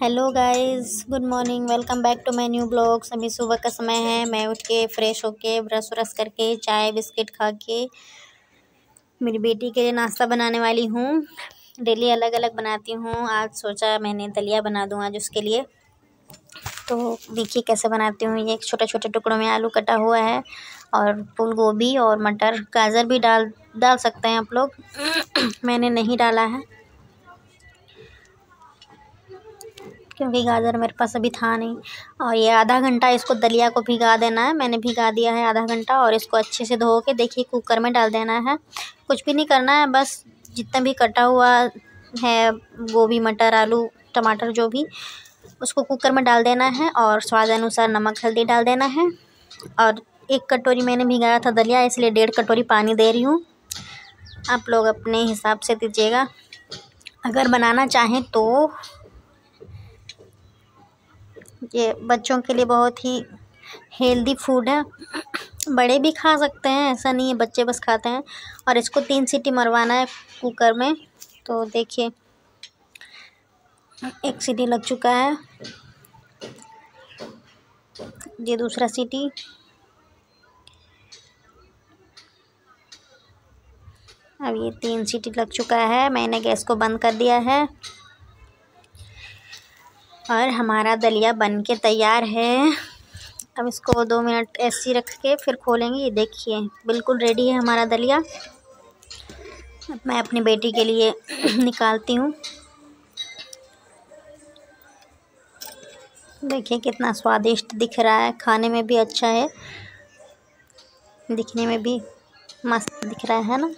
Hello guys good morning welcome back to my new blogs अभी सुबह का समय है। मैं उठ के फ्रेश होके ब्रश व्रश करके चाय, बिस्किट खा के मेरी बेटी के लिए नाश्ता बनाने वाली हूँ। डेली अलग अलग बनाती हूँ। आज सोचा मैंने दलिया बना दूँ आज उसके लिए। तो देखिए कैसे बनाती हूँ। ये छोटे छोटे टुकड़ों में आलू कटा हुआ है और फूल गोभी और मटर, गाजर भी डाल डाल सकते हैं आप लोग। मैंने नहीं डाला है। क्योंकि गाजर मेरे पास अभी था नहीं। और ये आधा घंटा इसको दलिया को भिगा देना है। मैंने भिगा दिया है आधा घंटा और इसको अच्छे से धो के देखिए कुकर में डाल देना है। कुछ भी नहीं करना है, बस जितना भी कटा हुआ है गोभी, मटर, आलू, टमाटर जो भी, उसको कुकर में डाल देना है और स्वाद अनुसार नमक, हल्दी डाल देना है। और एक कटोरी मैंने भिगाया था दलिया, इसलिए डेढ़ कटोरी पानी दे रही हूँ। आप लोग अपने हिसाब से दीजिएगा। अगर बनाना चाहें तो ये बच्चों के लिए बहुत ही हेल्दी फ़ूड है। बड़े भी खा सकते हैं, ऐसा नहीं है बच्चे बस खाते हैं। और इसको तीन सीटी मरवाना है कुकर में। तो देखिए, एक सीटी लग चुका है। ये दूसरा सीटी। अब ये तीन सीटी लग चुका है। मैंने गैस को बंद कर दिया है। और हमारा दलिया बन के तैयार है। अब इसको दो मिनट ऐसी रख के फिर खोलेंगे। ये देखिए, बिल्कुल रेडी है हमारा दलिया। अब मैं अपनी बेटी के लिए निकालती हूँ। देखिए कितना स्वादिष्ट दिख रहा है। खाने में भी अच्छा है। दिखने में भी मस्त दिख रहा है ना?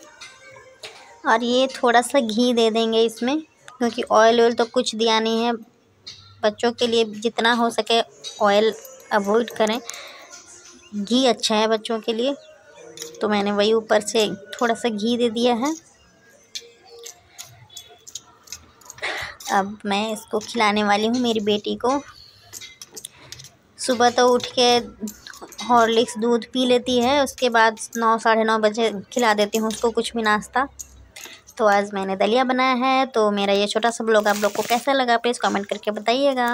और ये थोड़ा सा घी दे देंगे इसमें, क्योंकि ऑयल ऑयल तो कुछ दिया नहीं है। बच्चों के लिए जितना हो सके ऑयल अवॉइड करें। घी अच्छा है बच्चों के लिए। तो मैंने वही ऊपर से थोड़ा सा घी दे दिया है। अब मैं इसको खिलाने वाली हूँ मेरी बेटी को। सुबह तो उठ के हॉर्लिक्स दूध पी लेती है, उसके बाद नौ, साढ़े नौ बजे खिला देती हूँ उसको कुछ भी नाश्ता। तो आज मैंने दलिया बनाया है तो मेरा ये छोटा सा ब्लॉग आप लोग को कैसा लगा प्लीज़ कमेंट करके बताइएगा।